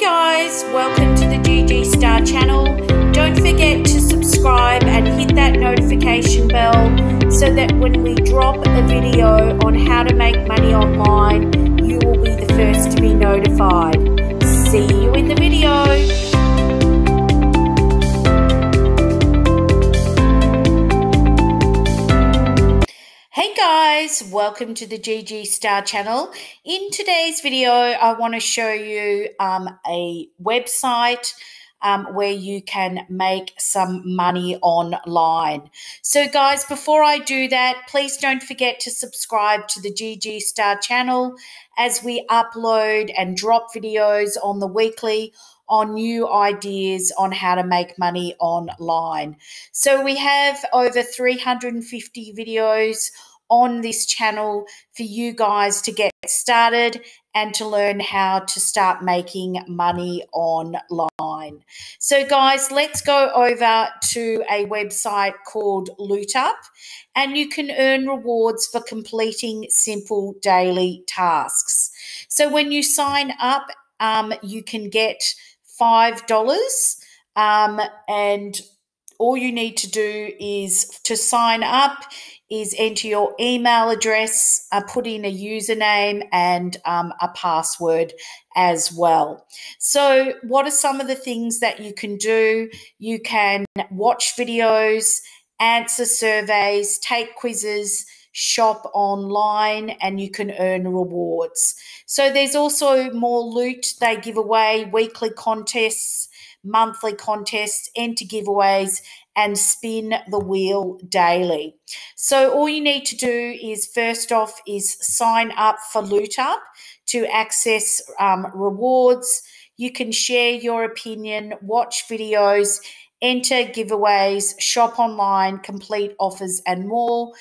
guys, welcome to the Gigi Star channel. Don't forget to subscribe and hit that notification bell so that when we drop a video on how to make money online, you will be the first to be notified. See you in the video. Guys, welcome to the Gigi Star channel. In today's video, I want to show you um, a website um, where you can make some money online. So, guys, before I do that, please don't forget to subscribe to the Gigi Star channel as we upload and drop videos on the weekly on new ideas on how to make money online. So, we have over 350 videos on this channel for you guys to get started and to learn how to start making money online. So, guys, let's go over to a website called LootUp, and you can earn rewards for completing simple daily tasks. So, when you sign up, um, you can get $5 um, and all you need to do is to sign up is enter your email address, uh, put in a username and um, a password as well. So, what are some of the things that you can do? You can watch videos, answer surveys, take quizzes, shop online, and you can earn rewards. So, there's also more loot they give away, weekly contests monthly contests, enter giveaways, and spin the wheel daily. So all you need to do is first off is sign up for LootUp to access um, rewards. You can share your opinion, watch videos, enter giveaways, shop online, complete offers, and more.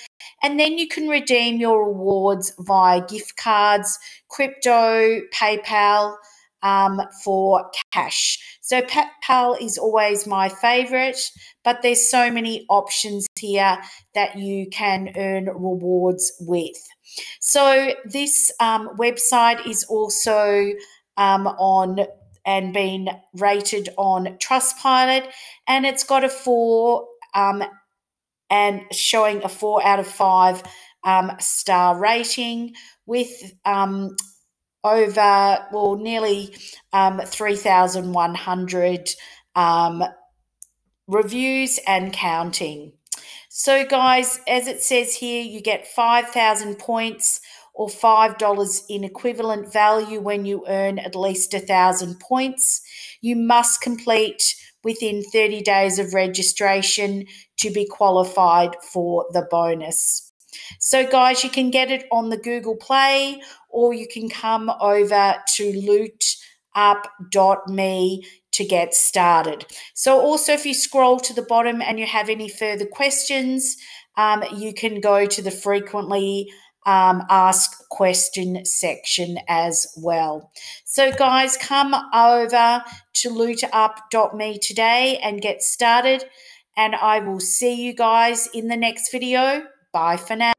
And then you can redeem your rewards via gift cards, crypto, PayPal um, for cash. So PayPal is always my favorite, but there's so many options here that you can earn rewards with. So this um, website is also um, on and been rated on Trustpilot, and it's got a four um, and showing a four out of five um, star rating with um, over, well, nearly um, 3,100 um, reviews and counting. So, guys, as it says here, you get 5,000 points or $5 in equivalent value when you earn at least a 1,000 points. You must complete within 30 days of registration to be qualified for the bonus. So, guys, you can get it on the Google Play or you can come over to lootup.me to get started. So, also, if you scroll to the bottom and you have any further questions, um, you can go to the frequently um, ask question section as well. So, guys, come over to lootup.me today and get started. And I will see you guys in the next video. Bye for now.